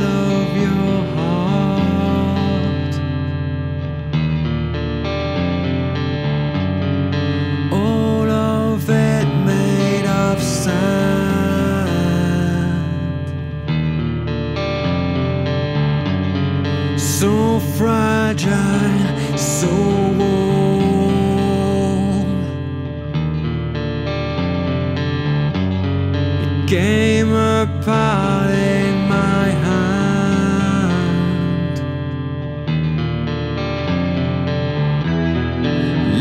of your heart. All of it made of sand. So fragile, so warm. It came apart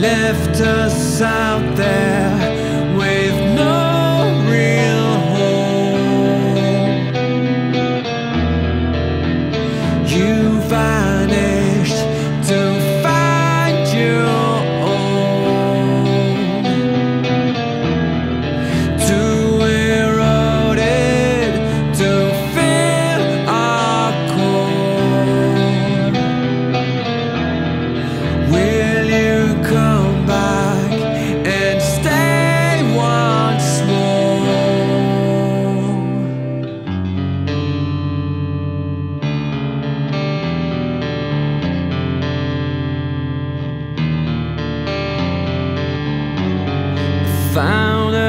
Left us out there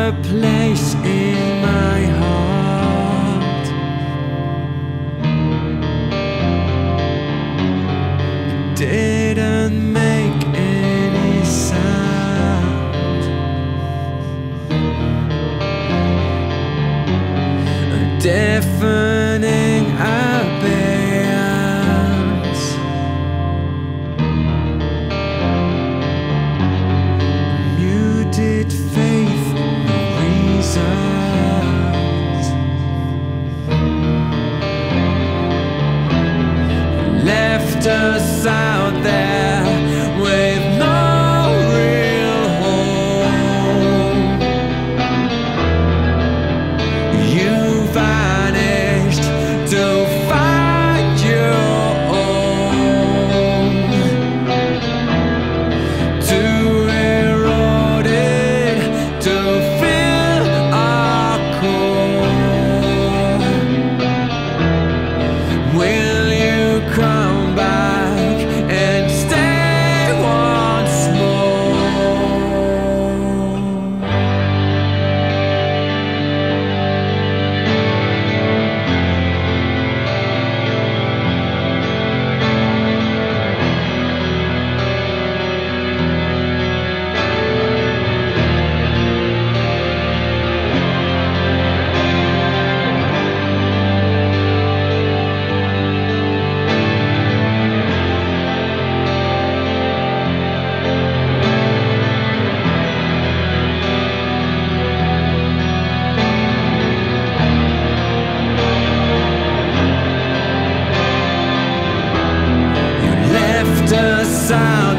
a place in my heart. It didn't make any sound. A deafening abyss. doctors out there. sound.